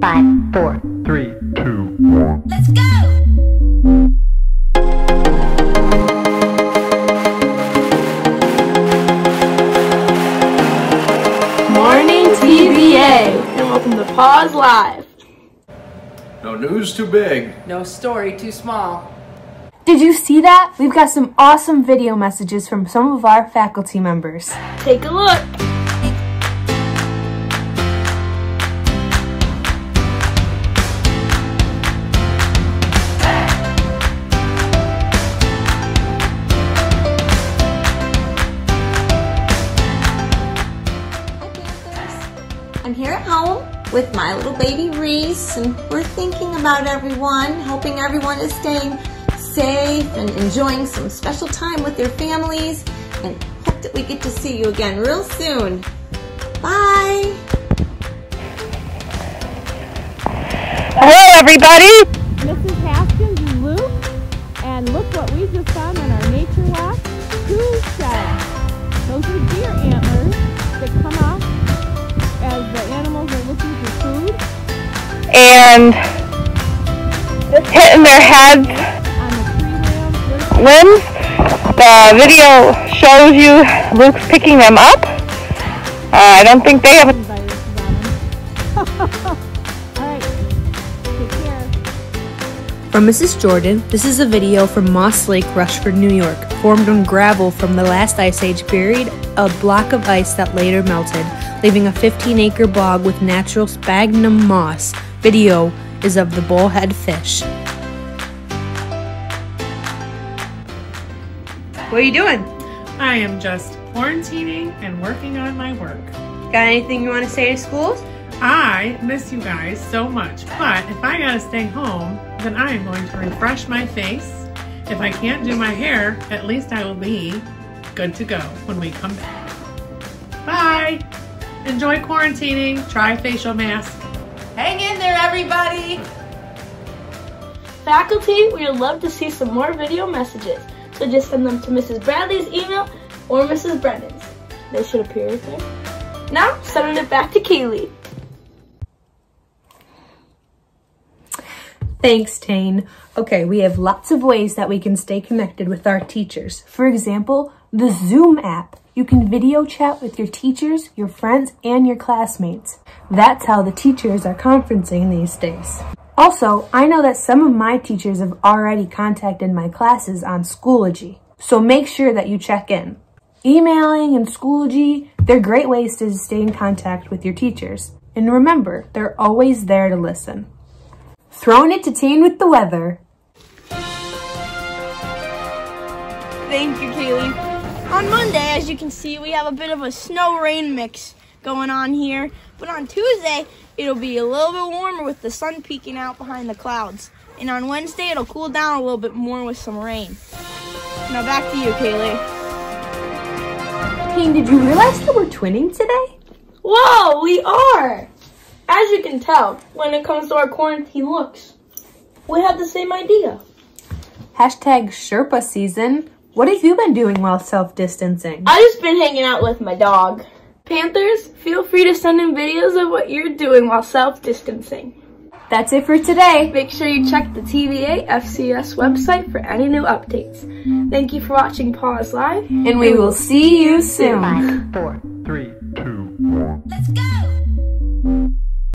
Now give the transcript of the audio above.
Five, four, Three, two, one. let's go! Morning TVA, and welcome to Pawse Live. No news too big. No story too small. Did you see that? We've got some awesome video messages from some of our faculty members. Take a look. Hi, Panthers. I'm here at home with my little baby Reese, and we're thinking about everyone, hoping everyone is staying safe and enjoying some special time with their families, and hope that we get to see you again real soon. Bye. Hello, everybody. Mrs. Haskins and Luke, and look what we just found on our nature walk. Two shells. Those are deer antlers that come off as the animals are looking for food And just hitting their heads, on the tree limbs. The video shows you Luke's picking them up. Uh, I don't think they have. care. From Mrs. Jordan, this is a video from Moss Lake, Rushford, New York, formed on gravel from the last ice age buried a block of ice that later melted, leaving a 15 acre bog with natural sphagnum moss. Video is of the bullhead fish. What are you doing? I am just quarantining and working on my work. Got anything you want to say to schools? I miss you guys so much, but if I gotta stay home, then I am going to refresh my face. If I can't do my hair, at least I will be good to go when we come back. Bye! Enjoy quarantining, try facial mask. Hang in there, everybody! Faculty, we would love to see some more video messages, so just send them to Mrs. Bradley's email or Mrs. Brennan's. They should appear right there. Now, sending it back to Kaylee. Thanks, Tayne. Okay, we have lots of ways that we can stay connected with our teachers. For example, the Zoom app. You can video chat with your teachers, your friends, and your classmates. That's how the teachers are conferencing these days. Also, I know that some of my teachers have already contacted my classes on Schoology, so make sure that you check in. Emailing and Schoology, they're great ways to stay in contact with your teachers. And remember, they're always there to listen. Throwing it to Teen with the weather. Thank you, Kaylee. On Monday, as you can see, we have a bit of a snow rain mix going on here. But on Tuesday, it'll be a little bit warmer with the sun peeking out behind the clouds. And on Wednesday, it'll cool down a little bit more with some rain. Now back to you, Kaylee. Teen, did you realize that we're twinning today? Whoa, we are! As you can tell, when it comes to our quarantine looks, we have the same idea. Hashtag Sherpa season. What have you been doing while self-distancing? I've just been hanging out with my dog. Panthers, feel free to send in videos of what you're doing while self-distancing. That's it for today. Make sure you check the TVA FCS website for any new updates. Thank you for watching Pawse Live. And we will see you soon. Five, four, Three, two, one. let's go!